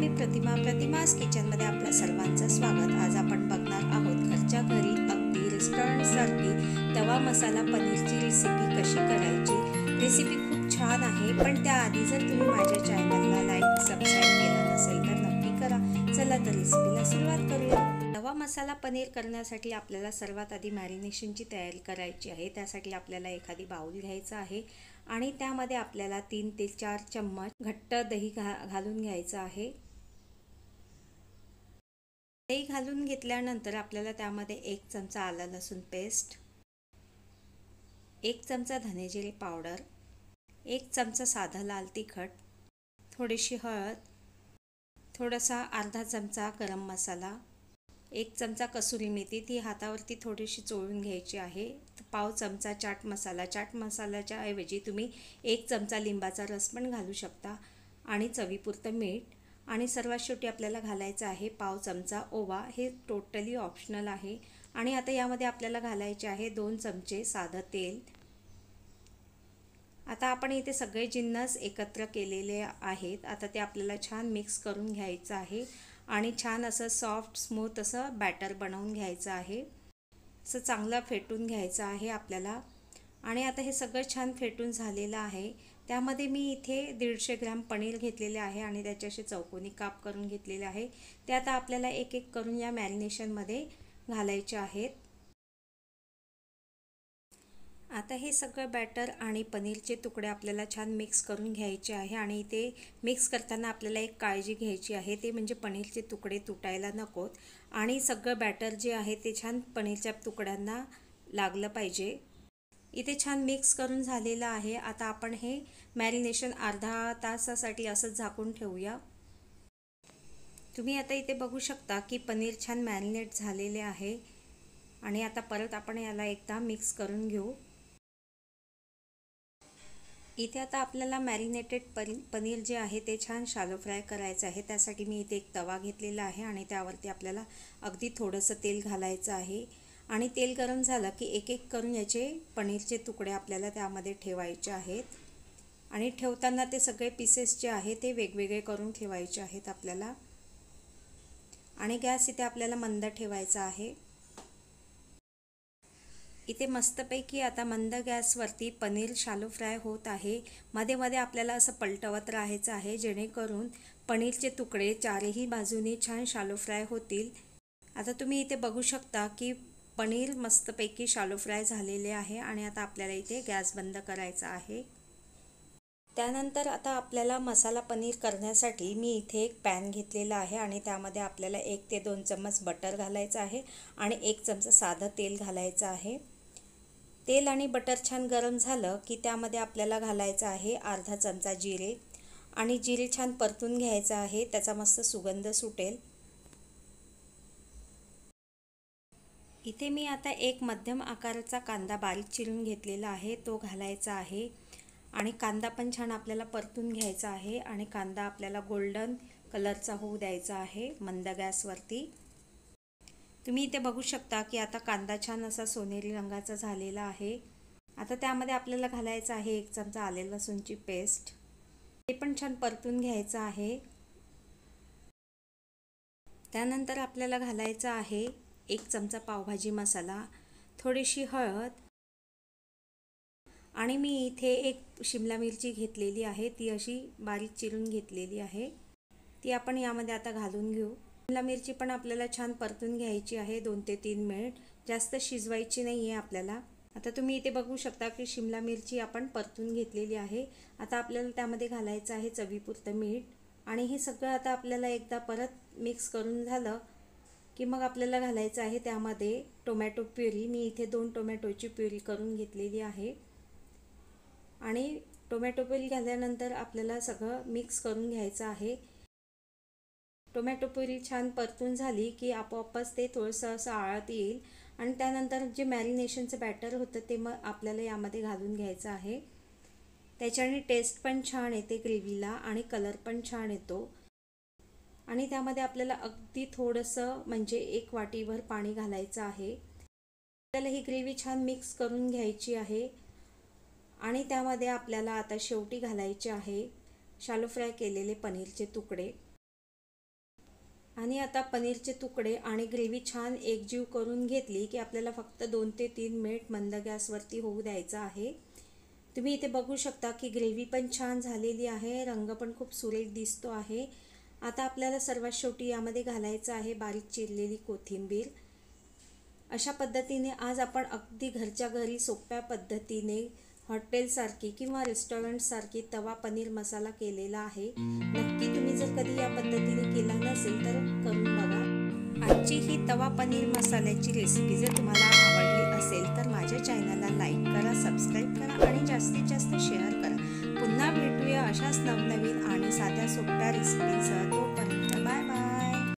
मी प्रतिमा प्रतिमास किचनमध्ये आपल्या सर्वांचं स्वागत. आज आपण बघणार आहोत घरच्या घरी अगदी रेस्टॉरंटसारखी तवा मसाला पनीरची रेसिपी कशी करायची? रेसिपी खूप छान आहे पण त्याआधी जर तुम्ही माझ्या चॅनलला लाईक सबस्क्राईब केलं नसेल तर नक्की करा. चला तर रेसिपीला सुरुवात करूया. तवा मसाला पनीर करण्यासाठी आपल्याला सर्वात आधी मॅरिनेशनची तयारी करायची आहे. त्यासाठी आपल्याला एखादी बाऊल घ्यायचा आहे आणि त्यामध्ये आपल्याला तीन ते चार चम्मच घट्ट दही घा घालून घ्यायचं आहे. ते घालून घेतल्यानंतर आपल्याला त्यामध्ये एक चमचा आला लसूण पेस्ट एक चमचा धनेजिरे पावडर एक चमचा साधा लाल तिखट थोडीशी हळद थोडासा अर्धा चमचा गरम मसाला एक चमचा कसुरी मेथी ती हातावरती थोडीशी चोळून घ्यायची आहे. पाव चमचा चाट मसाला चाट मसाल्याच्या ऐवजी तुम्ही एक चमचा लिंबाचा रस पण घालू शकता आणि चवीपुरतं मीठ आणि सर्वात शेवटी आपल्याला घालायचं आहे पाव चमचा ओवा. हे टोटली ऑप्शनल आहे. आणि आता यामध्ये आपल्याला घालायचे आहे दोन चमचे साधं तेल. आता आपण इथे सगळे जिन्नस एकत्र केलेले आहेत. आता ते आपल्याला छान मिक्स करून घ्यायचं आहे. आणि छान असं सॉफ्ट स्मूथ असं बॅटर बनवून घ्यायचं आहे. असं चांगलं फेटून घ्यायचं आहे आपल्याला. आणि आता हे सगळं छान फेटून झालेलं आहे. त्यामध्ये मी इथे दीडशे ग्रॅम पनीर घेतलेले आहे आणि त्याच्याशी चौकोनी काप करून घेतलेले आहे. ते आता आपल्याला एक एक करून या मॅरिनेशनमध्ये घालायचे आहेत. आता हे सगळं बॅटर आणि पनीरचे तुकडे आपल्याला छान मिक्स करून घ्यायचे आहे आणि इथे मिक्स करताना आपल्याला एक काळजी घ्यायची आहे. ते म्हणजे पनीरचे तुकडे तुटायला नकोत. आणि सगळं बॅटर जे आहे ते छान पनीरच्या तुकड्यांना लागलं पाहिजे. इथे छान मिक्स करून झालेलं आहे. आता आपण हे मॅरिनेशन अर्धा तासासाठी असंच झाकून ठेवूया. तुम्ही आता इथे बघू शकता की पनीर छान मॅरिनेट झालेले आहे. आणि आता परत आपण याला एकदा मिक्स करून घेऊ. इथे आता आपल्याला मॅरिनेटेड पनीर जे आहे ते छान शालो फ्राय करायचं आहे. त्यासाठी मी इथे एक तवा घेतलेला आहे आणि त्यावरती आपल्याला अगदी थोडंसं तेल घालायचं आहे. आणि तेल गरम झालं की एक एक करून याचे पनीरचे तुकडे आपल्याला त्यामध्ये ठेवायचे आहेत. आणि ठेवताना ते सगळे पीसेस जे आहे ते वेगवेगळे करून ठेवायचे आहेत आपल्याला. आणि गॅस इथे आपल्याला मंद ठेवायचा आहे. इथे मस्तपैकी आता मंद गॅसवरती पनीर शालो फ्राय होत आहे. मध्ये मध्ये आपल्याला असं पलटवत राहायचं आहे जेणेकरून पनीरचे तुकडे चारही बाजूनी छान शालो फ्राय होतील. आता तुम्ही इथे बघू शकता की पनीर मस्तपैकी शालो फ्राय झालेले आहे आणि आता आपल्याला इथे गॅस बंद करायचा आहे. त्यानंतर आता आपल्याला मसाला पनीर करण्यासाठी मी इथे एक पॅन घेतलेला आहे आणि त्यामध्ये आपल्याला एक ते दोन चम्मच बटर घालायचं आहे आणि एक चमचा साधं तेल घालायचं आहे. तेल आणि बटर छान गरम झालं की त्यामध्ये आपल्याला घालायचं आहे अर्धा चमचा जिरे आणि जिरे छान परतून घ्यायचं आहे त्याचा मस्त सुगंध सुटेल. इथे मी आता एक मध्यम आकाराचा कांदा बारीक चिरून घेतलेला आहे तो घालायचा आहे. आणि कांदा पण छान आपल्याला परतून घ्यायचा आहे आणि कांदा आपल्याला गोल्डन कलरचा होऊ द्यायचा आहे मंद गॅसवरती. तुम्ही इथे बघू शकता की आता कांदा छान असा सोनेरी रंगाचा झालेला आहे. आता त्यामध्ये आपल्याला घालायचं आहे एक चमचा आले लसूणची पेस्ट ते पण छान परतून घ्यायचं आहे. त्यानंतर आपल्याला घालायचं आहे एक चमचा पावभाजी मसाला थोडीशी हळद आणि मी इथे एक शिमला मिरची घेतलेली आहे. ती अशी बारीक चिरून घेतलेली आहे. ती आपण यामध्ये आता घालून घेऊ. शिमला मिरची पण आपल्याला छान परतून घ्यायची आहे दोन ते तीन मिनिट. जास्त शिजवायची नाही आहे आपल्याला. आता तुम्ही इथे बघू शकता की शिमला मिरची आपण परतून घेतलेली आहे. आता आपल्याला त्यामध्ये घालायचं आहे चवीपुरतं मीठ आणि हे सगळं आता आपल्याला एकदा परत मिक्स करून झालं की मग आपल्याला घालायचं आहे त्यामध्ये टोमॅटो प्युरी. मी इथे दोन टोमॅटोची प्युरी करून घेतलेली आहे. आणि टोमॅटो प्युरी घातल्यानंतर आपल्याला सगळं मिक्स करून घ्यायचं आहे. टोमॅटो प्युरी छान परतून झाली की आपोआपच ते थोडंसं असं आळत येईल. आणि त्यानंतर जे मॅरिनेशनचं बॅटर होतं ते मग आपल्याला यामध्ये घालून घ्यायचं आहे. त्याच्याने टेस्ट पण छान येते ग्रेव्हीला आणि कलर पण छान येतो. आणि त्यामध्ये आपल्याला अगदी थोडंसं म्हणजे एक वाटीभर पाणी घालायचं आहे. आपल्याला ही ग्रेव्ही छान मिक्स करून घ्यायची आहे. आणि त्यामध्ये आपल्याला आता शेवटी घालायचे आहे शालो फ्राय केलेले पनीरचे तुकडे. आणि आता पनीरचे तुकडे आणि ग्रेव्ही छान एकजीव करून घेतली की आपल्याला फक्त दोन ते तीन मिनिट मंद गॅसवरती होऊ द्यायचं आहे. तुम्ही इथे बघू शकता की ग्रेव्ही पण छान झालेली आहे. रंग पण खूप सुरेख दिसतो आहे. आता आपल्याला सर्वात शेवटी यामध्ये घालायचं आहे बारीक चिरलेली कोथिंबीर. अशा पद्धतीने आज आपण अगदी घरच्या घरी सोप्या पद्धतीने हॉटेलसारखी किंवा रेस्टॉरंटसारखी तवा पनीर मसाला केलेला आहे. नक्की तुम्ही जर कधी या पद्धतीने केला नसेल तर करून बघा. आजची ही तवा पनीर मसाल्याची रेसिपी जर तुम्हाला आवडली असेल तर माझ्या चॅनलला लाईक करा सबस्क्राईब करा आणि जास्तीत जास्त शेअर करा. पुन्हा भेटूया अशाच नवीन